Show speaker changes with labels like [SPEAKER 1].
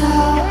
[SPEAKER 1] so